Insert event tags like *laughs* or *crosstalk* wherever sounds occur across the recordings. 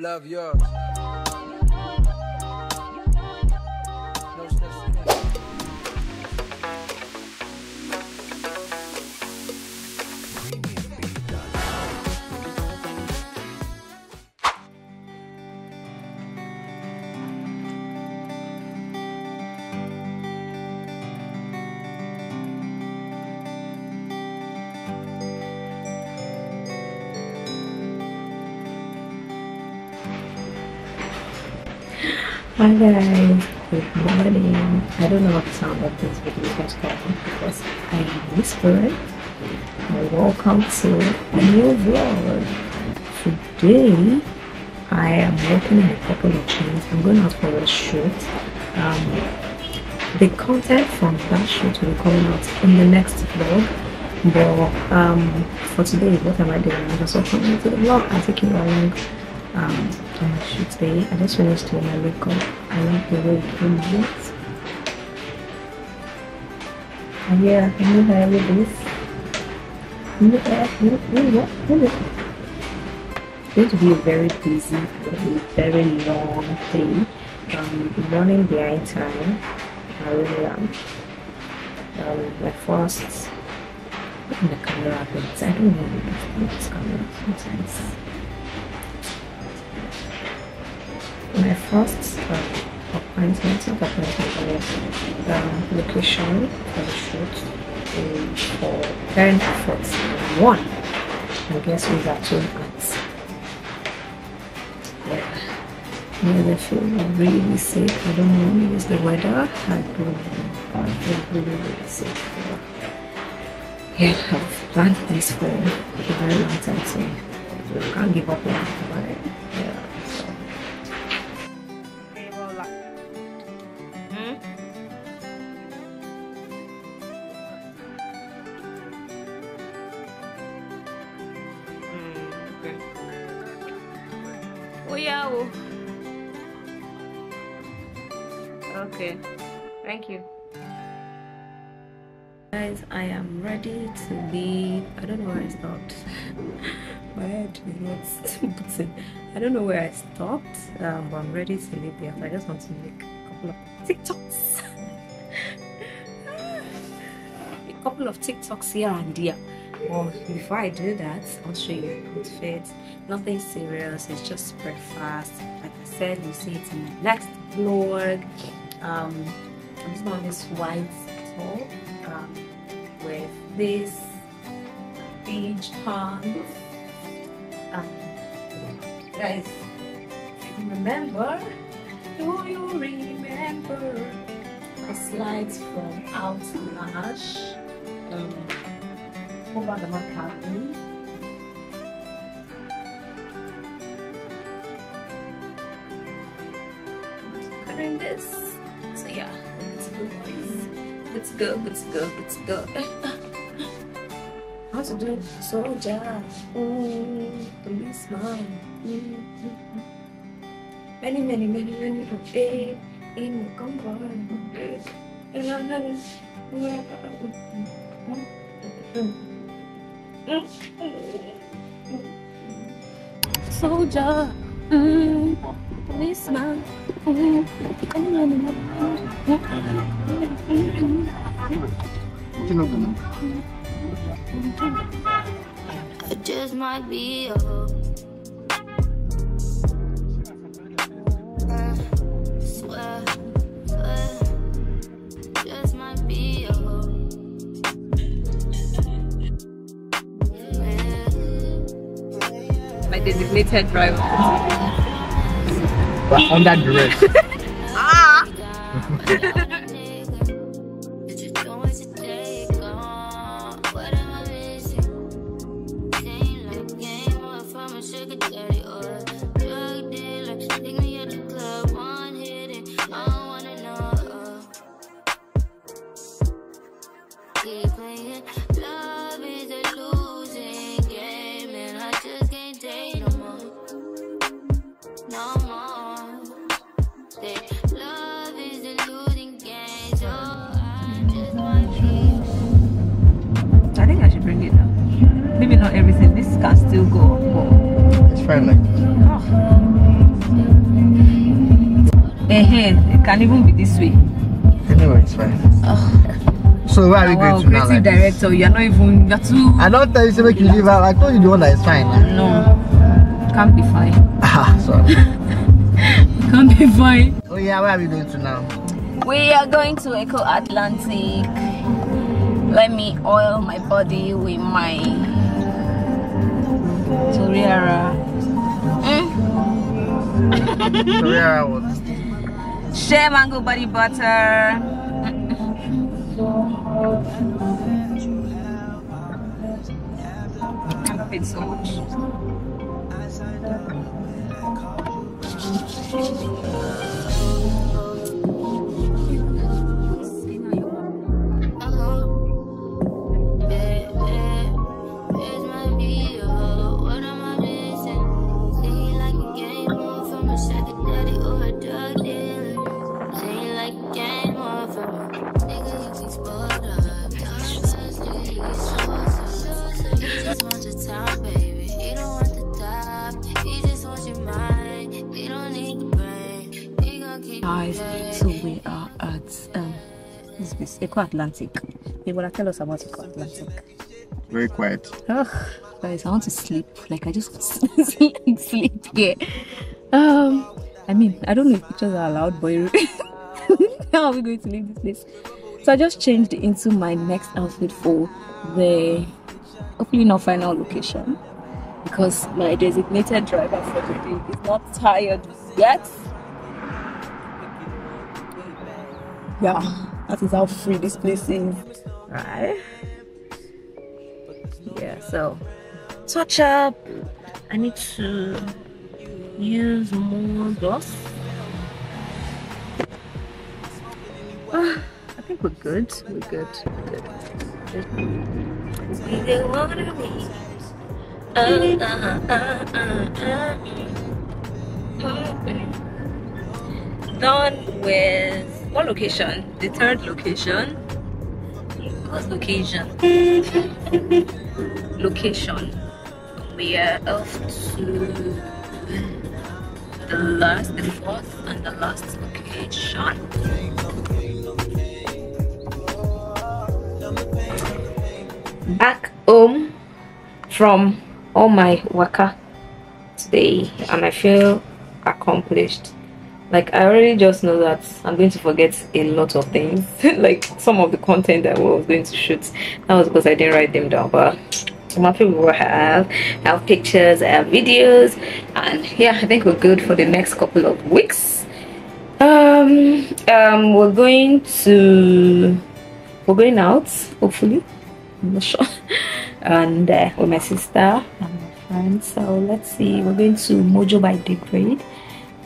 Love yours. Hi guys, good morning. I don't know what sound of this video is called because I am whispering. Welcome to a new vlog. Today I am working on a couple of things. I'm going out for a shoot. Um, the content from that shoot will be coming out in the next vlog. But um, for today, what am I doing? I'm just welcome to the vlog. I'm taking you along um, my shoot today. I just finished doing my makeup. I like the way it looks. And yeah, can you hear with this? Look at look, look, look. It's going to be a very busy, very, long day. Um, running behind time. I really am. Um, my first in the camera, but I don't know if this camera sometimes. My first uh, appointment, appointment, but um, location for the shoot is for parent first one. I guess who's at yeah. Yeah, I feel really sick. I don't know it's the weather. I feel really, really sick. Yeah, I've planned this for a very long time, so I can't give up on it. Okay. Thank you. Guys, I am ready to leave. I don't know where I stopped. *laughs* My head is not button. I don't know where I stopped, um, but I'm ready to leave the I just want to make a couple of TikToks. *laughs* a couple of TikToks here and there. Well, before I do that, I'll show you my outfit. Nothing serious, it's just breakfast. Like I said, you see it in my next vlog. Um, I'm just on this white top um, with this beige pants. Um, guys, remember, do you remember the slides from out Outlash? Um, over the McCartney. Covering this. So yeah, it's good to go, good to go, good to go. How to do soldier? Mm, policeman. Mm, mm, Many, many, many, many a day in the convoy. Soldier, mm, policeman, mm, It just might be a My designated driver. But under duress. Love Maybe not everything. This can still go. But It's fine like this. oh, it can even be this way. Anyway, it's fine. So where are we wow, going to now? Like this? director, you're not even, you're too. I don't tell you to make you leave out. I told you the one that is fine. Now. No, can't be fine. *laughs* Ah, sorry. *laughs* Can't be fine. oh yeah, where are we going to now? We are going to Eko Atlantic. Let me oil my body with my Toriara. So where are we? Share mango body butter. I love so much. Atlantic. Will tell us about Eko Atlantic. Very quiet. Ugh, guys, I want to sleep. Like I just *laughs* sleep here. Um, I mean, I don't know if pictures are allowed, but *laughs* how are we going to leave this place? So I just changed into my next outfit for the hopefully not final location because my designated driver for the day is not tired yet. Yeah, that is how free this place is, right? yeah so touch up i need to use more gloss Ah, i think we're good we're good we're good Uh, uh, uh, uh, uh. done with what location the third location what location location. We are off to the last, the fourth, and the last location. Back home from all my waka today, and I feel accomplished. Like I already just know that I'm going to forget a lot of things, *laughs* like some of the content that I was going to shoot. That was because I didn't write them down, but I'm happy have. Have pictures, I have videos, and yeah, I think we're good for the next couple of weeks. Um, um, we're going to we're going out hopefully. I'm not sure, *laughs* and uh, with my sister and my friend. So let's see. We're going to Mojo by the Grade.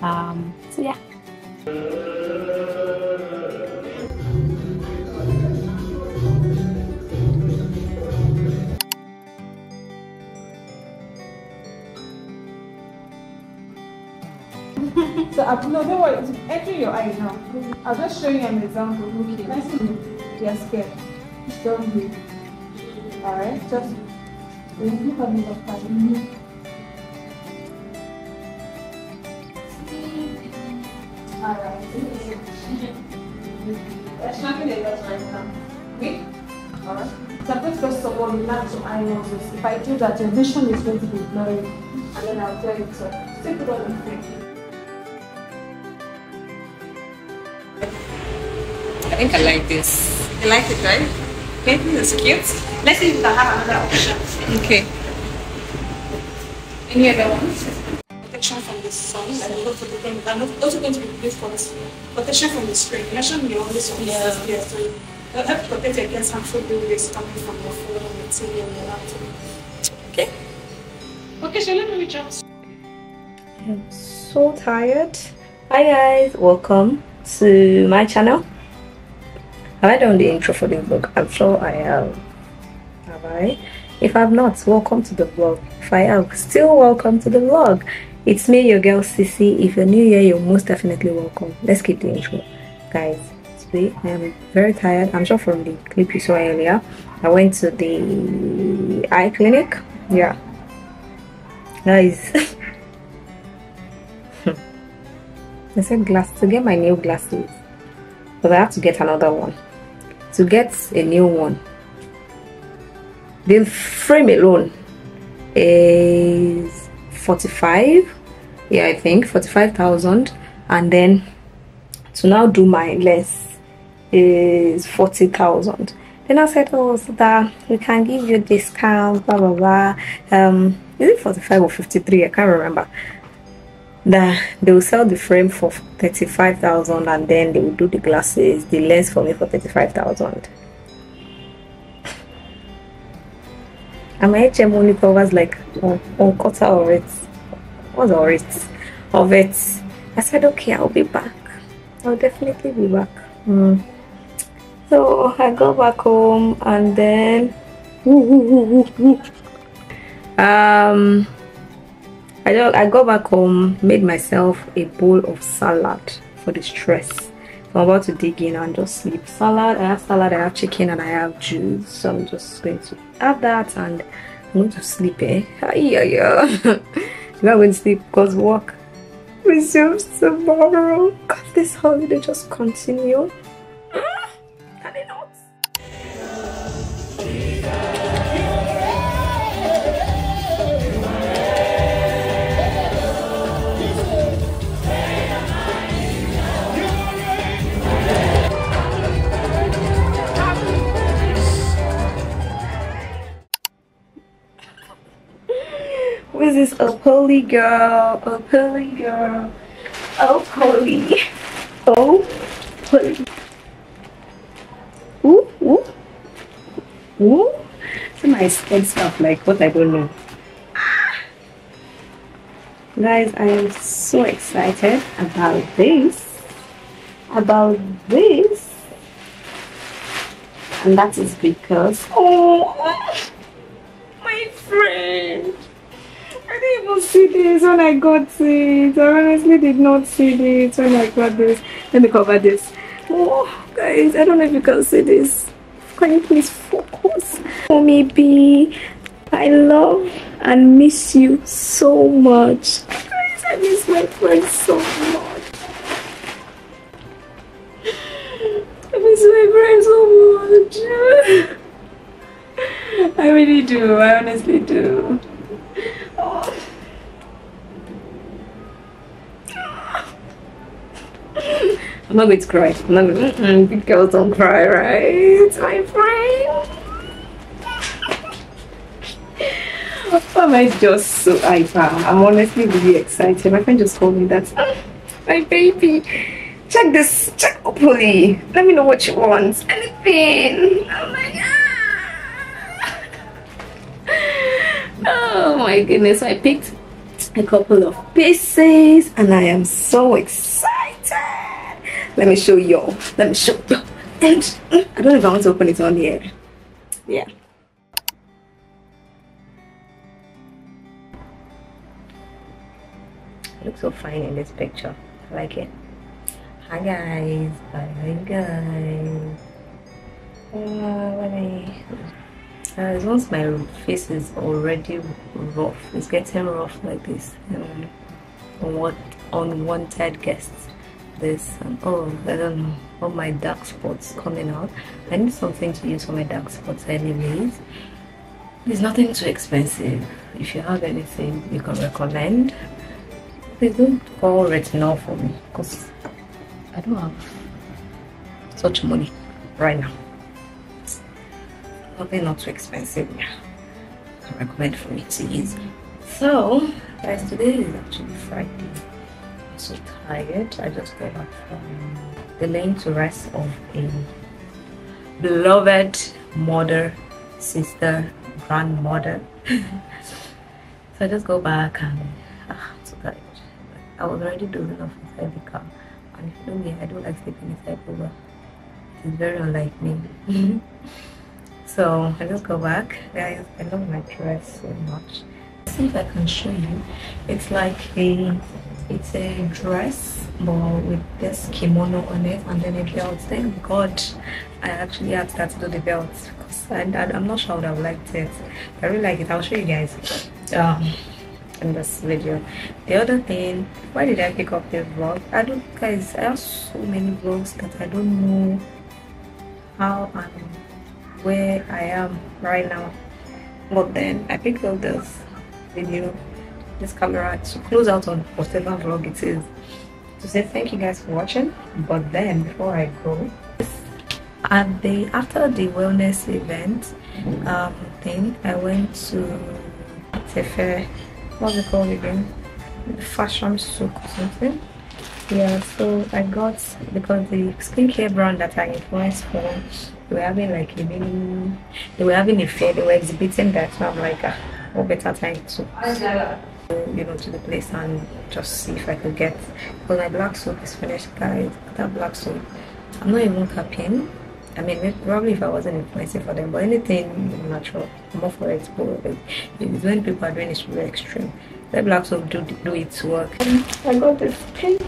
Um, *laughs* so yeah. So, uh, no, don't worry. It's entering your eyes now. I'll just show you an example. Okay. See. You're scared. Don't be. Alright? Just. Me, look at. Alright. There's nothing like that right now. Okay? Alright. To first of all learn to eye noses. If I do that, your vision is going to be blurry. And then I'll tell you to stick it on thing. I think I like this. You like it, right? Okay, this is cute. Let's see if we can have another option. Okay. Any other ones? Protection from the sun, and also for the thing. I'm also going to be used for this protection from the screen. Mention your only sun yeah. here, so it'll help protect you against harmful rays coming from your phone, your TV, and your laptop. Okay? Okay, so let me reach out. I'm so tired. Hi guys, welcome to my channel. Have I done the intro for the vlog? I'm sure I have. Have I? If I've not, welcome to the vlog. If I have, still welcome to the vlog. It's me, your girl Ceci. If you're new here, you're most definitely welcome. Let's keep the intro. Guys, today I am very tired. I'm sure from the clip you saw earlier. I went to the eye clinic. Yeah. Guys. *laughs* I said glass to get my new glasses. But I have to get another one. To get a new one. The frame alone is 45. Yeah, I think 45,000. And then to now do my lens is 40,000. Then I said, oh, so that we can give you discount, blah, blah, blah. Um, is it 45 or 53? I can't remember that they will sell the frame for 35,000 and then they will do the glasses, the lens for me for 35,000. And my HM only covers like one, quarter of it. What's all it? Of it. I said, okay, I'll be back. I'll definitely be back. Mm. So I go back home and then um I don't, I got back home, made myself a bowl of salad for the stress. I'm about to dig in and just sleep. Salad, I have salad, I have chicken, and I have juice. So I'm just going to have that and I'm going to sleep. Eh? Yeah, yeah. I'm not going to sleep because work resumes tomorrow. Because this holiday just continue. This? A poly girl. A poly girl. Oh, poly. Oh, poly. Ooh, ooh. Ooh. Some nice head stuff like what I don't know. Guys, I am so excited about this. About this. And that is because. Oh, my friend. I didn't see this when I got it. I honestly did not see this when I got this. Let me cover this. Oh, guys, I don't know if you can see this. Can you please focus? Maybe I love and miss you so much. Guys, I miss my friends so much. I miss my friends so much. *laughs* I really do. I honestly do. Oh. I'm not going to cry. I'm not going to. Big girls don't cry, right? My friend. Why am I just so hyper? I'm honestly really excited. My friend just told me that. "Ah, My baby. Check this. Check Opoli. Let me know what you want. Anything. Oh my god. Oh my goodness. I picked a couple of pieces and I am so excited. Let me show y'all. Let me show y'all. And mm, I don't know if I want to open it on here. Yeah. It looks so fine in this picture. I like it. Hi guys. Hi guys. Uh, uh, once my face is already rough, it's getting rough like this. Um, what unwanted guests. This and oh, I don't know, all my dark spots coming out. I need something to use for my dark spots, anyways. It's nothing too expensive. If you have anything you can recommend, please don't call retinol for me because I don't have such money right now probably not too expensive yeah I recommend for me to use so guys today is actually Friday So tired I just got back from the laying to rest of a beloved mother sister grandmother. *laughs* So I just go back and ah, I'm so tired I was already dozing off inside the car and if you know me I don't like sleeping inside Uber it's very unlike me. *laughs* So I just go back. Guys, I love my dress so much. See if I can show you. It's like a it's a dress but with this kimono on it and then a belt. Thank God I actually had to do the belt because I, I'm not sure I would have liked it. I really like it. I'll show you guys. Um, watching this video. The other thing, why did I pick up the vlog? I don't, guys. I have so many vlogs that I don't know how and where I am right now. But then I picked up this video, this camera to close out on whatever vlog it is to say thank you guys for watching. But then before I go, at the after the wellness event um, thing, I went to Tefe, what's it called again? Fashion souk or something. Yeah, so I got because the skincare brand that I influenced for they were having like a mini they were having a fair, they were exhibiting that so I'm like ah, what better time to you know to the place and just see if I could get because my black soap is finished guys that black soap I'm not even capping I mean, probably if I wasn't influencing for them, but anything natural, more for it. But it's when people are doing it really extreme. Let black soap do do its work. I got this pink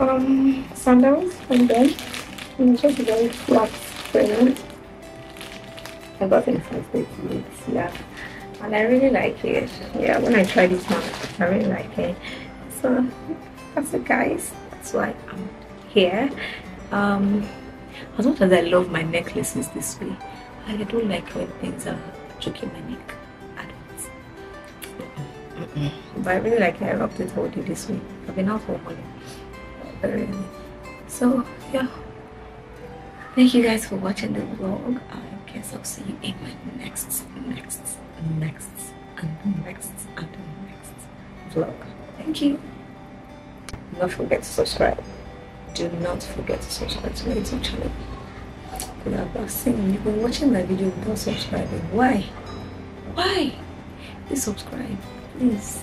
um sandals from them. And it's just very flat fragrance. I got it from States, yeah. And I really like it. Yeah, when I tried this one, I really like it. So that's it guys. That's why I'm here. Um as much as I love my necklaces this way, I don't like when things are choking my neck. I don't. But I really like it. I rocked it all day this way. I've been out for. Very early. So yeah. Thank you guys for watching the vlog. I guess I'll see you in my next, next, next, and next, and next vlog. Thank you. Don't forget to subscribe do not forget to subscribe to my YouTube channel. You have saying you've been watching my video without subscribing. Why? Why? Please subscribe. Please.